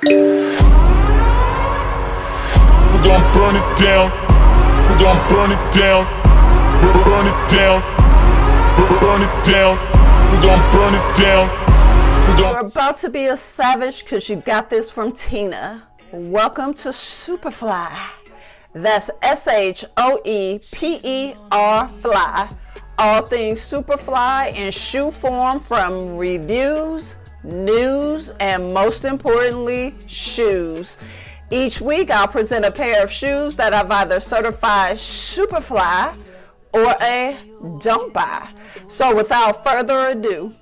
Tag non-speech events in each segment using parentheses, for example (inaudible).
We gon' burn it down. We gon' burn it down. Bur- Burn it down. Bur- Burn it down. We gon' burn it down. You're about to be a savage because you got this from Tina. Welcome to SHOEPERFLY. That's S H O E P E R Fly. All things SHOEPERFLY in shoe form from reviews, news, and most importantly, shoes. Each week I'll present a pair of shoes that I've either certified SHOEPERFLY or a don't buy. So without further ado,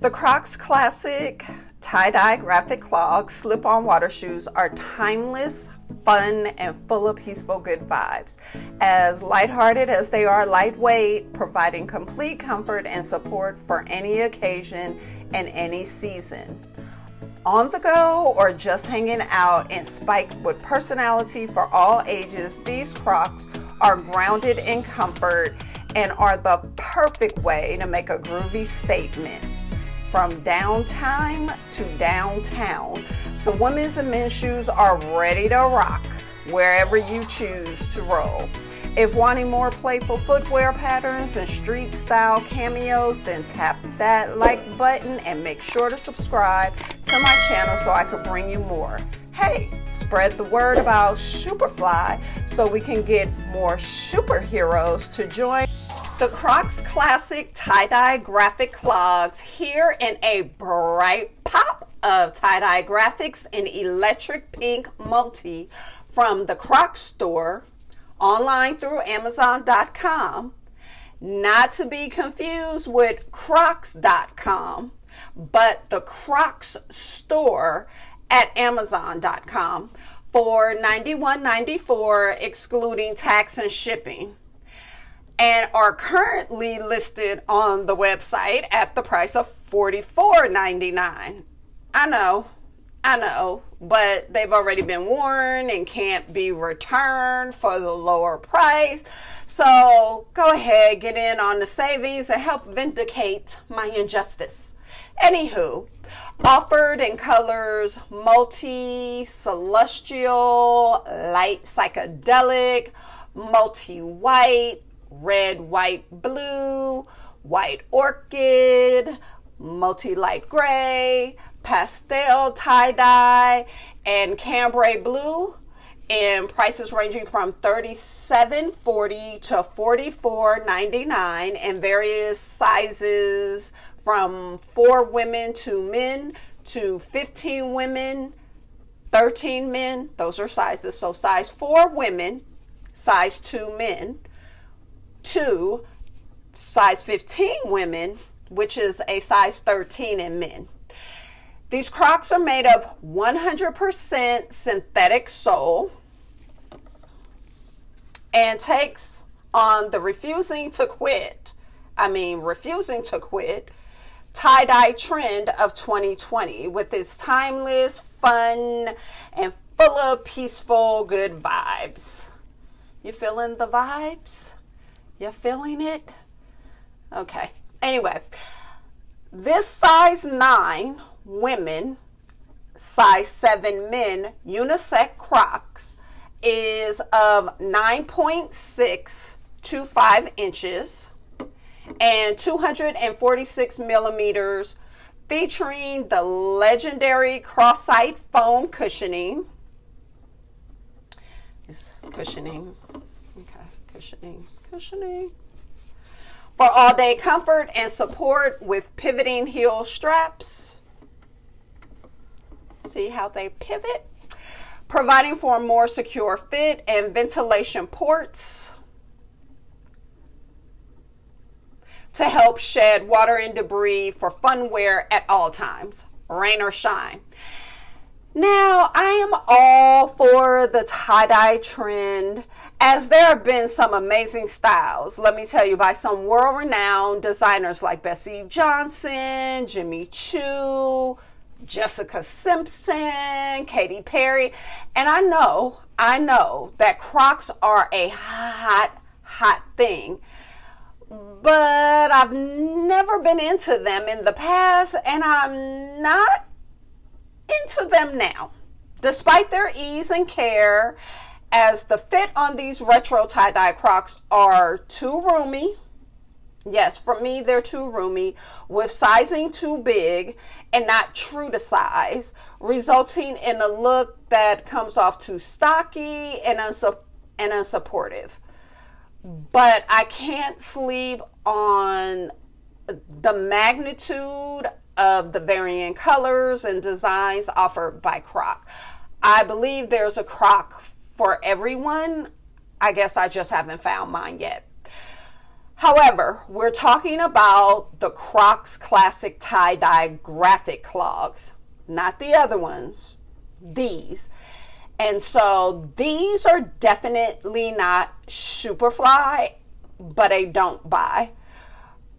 the Crocs Classic tie-dye graphic clog slip-on water shoes are timeless, fun, and full of peaceful good vibes. As lighthearted as they are lightweight, providing complete comfort and support for any occasion and any season. On the go or just hanging out and spiked with personality for all ages, these Crocs are grounded in comfort and are the perfect way to make a groovy statement. From downtime to downtown, the women's and men's shoes are ready to rock wherever you choose to roll. If wanting more playful footwear patterns and street style cameos, then tap that like button and make sure to subscribe to my channel so I can bring you more. Hey, spread the word about SHOEPERFLY so we can get more SHOEPERHEROES to join the Crocs Classic tie-dye graphic clogs here in a bright pop of tie-dye graphics in electric pink multi from the Crocs store online through amazon.com not to be confused with crocs.com but the Crocs store at amazon.com for $91.94 excluding tax and shipping and are currently listed on the website at the price of $44.99. I know, I know, but they've already been worn and can't be returned for the lower price. So go ahead, get in on the savings and help vindicate my injustice. Anywho, offered in colors multi celestial, light psychedelic, multi white, red, white, blue, white orchid, multi light gray, pastel tie dye, and cambray blue. And prices ranging from $37.40 to $44.99 and various sizes from four women to men to 15 women, 13 men. Those are sizes. So size four women, size two men, to size 15 women, which is a size 13 in men. These Crocs are made of 100% synthetic sole and takes on the refusing to quit, I mean, refusing to quit tie dye trend of 2020 with its timeless, fun, and full of peaceful, good vibes. You feeling the vibes? You feeling it? Okay. Anyway, this size 9 women, size 7 men unisex Crocs is of 9.6 to 5 inches and 246 millimeters, featuring the legendary Croslite foam cushioning. It's cushioning. Okay, cushioning, cushioning. For all-day comfort and support with pivoting heel straps. See how they pivot? Providing for a more secure fit and ventilation ports. to help shed water and debris for fun wear at all times, rain or shine. Now, I am all for the tie dye trend as there have been some amazing styles, let me tell you, by some world renowned designers like Betsey Johnson, Jimmy Choo, Jessica Simpson, Katy Perry. And I know, I know that Crocs are a hot, hot thing but I've never been into them in the past, and I'm not into them now. despite their ease and care, as the fit on these retro tie-dye Crocs are too roomy. Yes, for me, they're too roomy, with sizing too big and not true to size, resulting in a look that comes off too stocky and, unsu- and unsupportive. But I can't sleep on the magnitude of the varying colors and designs offered by Croc. I believe there's a Croc for everyone. I guess I just haven't found mine yet. However, we're talking about the Crocs Classic Tie-Dye Graphic Clogs, not the other ones, these. And so these are definitely not SHOEPERFLY, but I don't buy.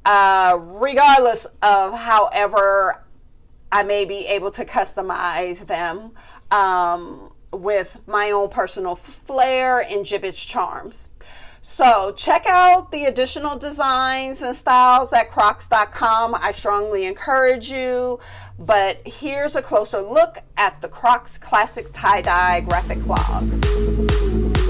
Uh, regardless of however I may be able to customize them um, with my own personal flair and Jibbitz charms. So check out the additional designs and styles at crocs.com. I strongly encourage you. But here's a closer look at the Crocs Classic Tie-Dye Graphic Clogs.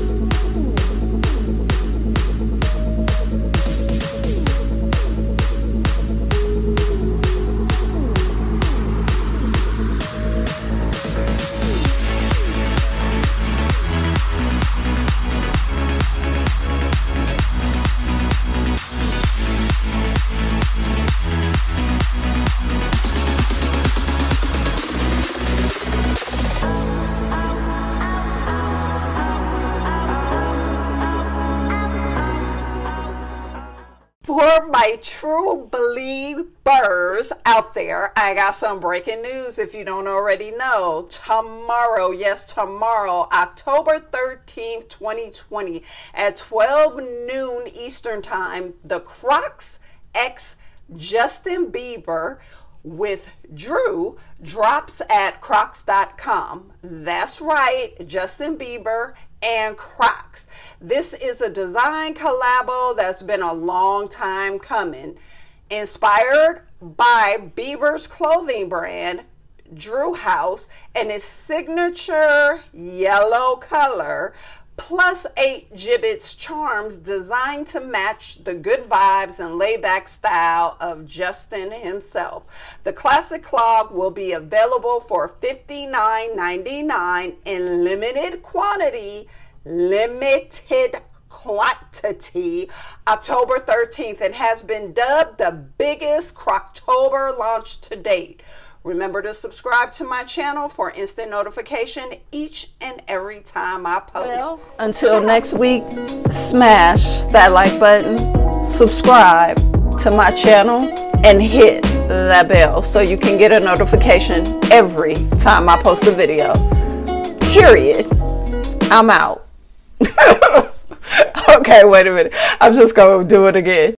My true believers out there, I got some breaking news if you don't already know. Tomorrow, yes, tomorrow, October 13th, 2020, at 12 noon Eastern Time, the Crocs X Justin Bieber with Drew drops at crocs.com. That's right, Justin Bieber and Crocs. This is a design collabo that's been a long time coming. Inspired by Bieber's clothing brand, Drew House, and its signature yellow color, plus eight Jibbitz charms designed to match the good vibes and layback style of Justin himself. The classic clog will be available for $59.99 in limited quantity, limited quantity October 13th and has been dubbed the biggest Croctober launch to date. Remember to subscribe to my channel for instant notification each and every time I post. Well, until next week, smash that like button, subscribe to my channel, and hit that bell so you can get a notification every time I post a video. Period. I'm out. (laughs) okay, wait a minute. I'm just going to do it again.